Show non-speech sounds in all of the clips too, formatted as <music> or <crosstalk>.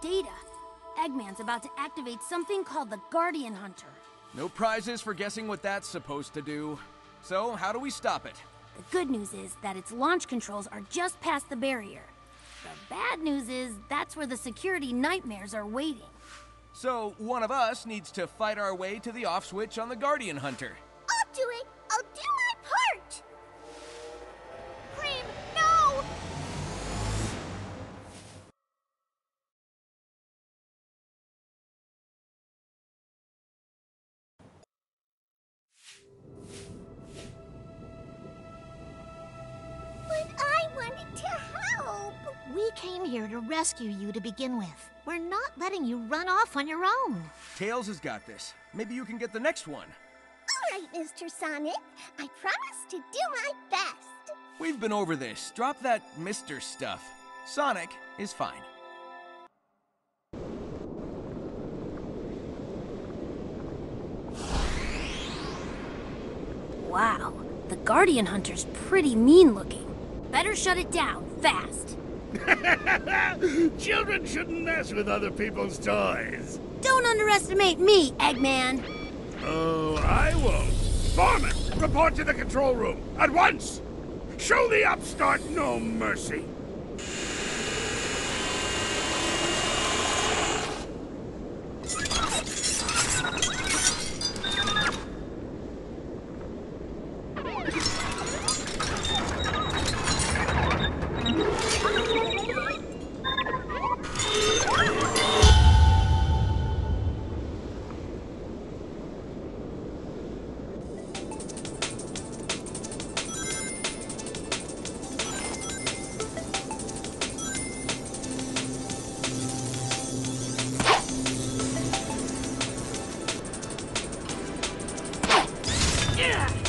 data. Eggman's about to activate something called the Guardian Hunter. No prizes for guessing what that's supposed to do. So, how do we stop it? The good news is that its launch controls are just past the barrier. The bad news is that's where the security nightmares are waiting. So, one of us needs to fight our way to the off switch on the Guardian Hunter. I'll do it! We came here to rescue you to begin with. We're not letting you run off on your own. Tails has got this. Maybe you can get the next one. All right, Mr. Sonic. I promise to do my best. We've been over this. Drop that Mr. stuff. Sonic is fine. Wow, the Guardian Hunter's pretty mean looking. Better shut it down, fast. <laughs> Children shouldn't mess with other people's toys. Don't underestimate me, Eggman. Oh, I won't. Foreman, report to the control room at once. Show the upstart no mercy. Yeah!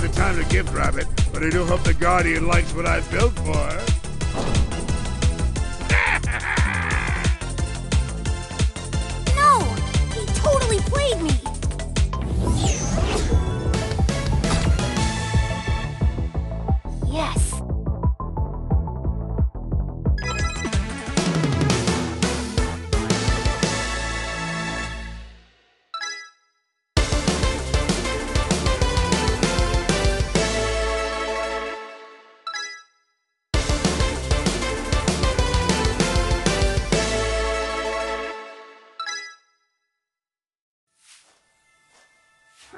The time to gift wrap it, but I do hope the Guardian likes what I built for her.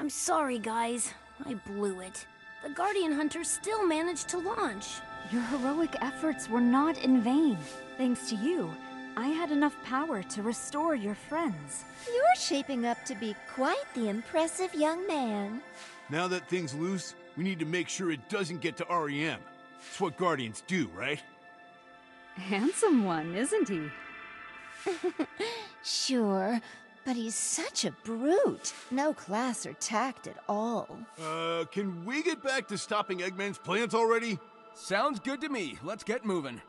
I'm sorry, guys. I blew it. The Guardian Hunter still managed to launch. Your heroic efforts were not in vain. Thanks to you, I had enough power to restore your friends. You're shaping up to be quite the impressive young man. Now that thing's loose, we need to make sure it doesn't get to Ariem. It's what Guardians do, right? Handsome one, isn't he? <laughs> Sure, but he's such a brute. No class or tact at all. Uh, can we get back to stopping Eggman's plans already? Sounds good to me. Let's get moving.